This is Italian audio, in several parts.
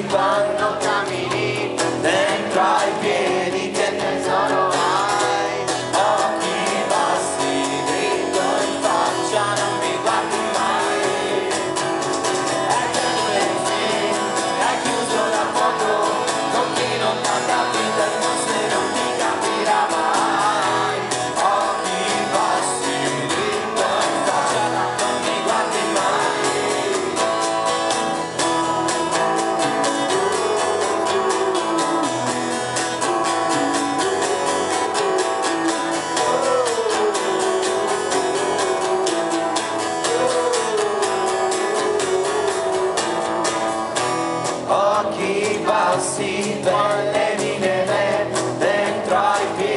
Bye. i bassi delle mine dentro ai piedi.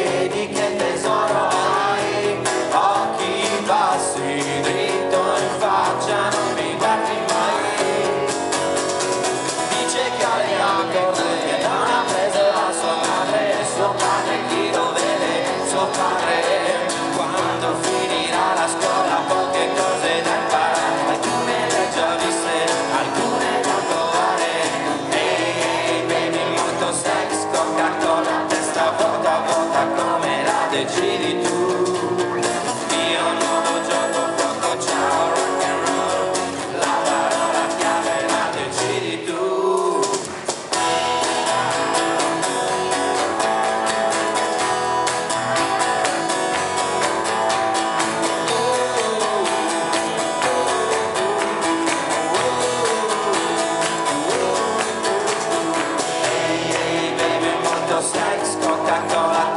Dos likes, Coca-Cola,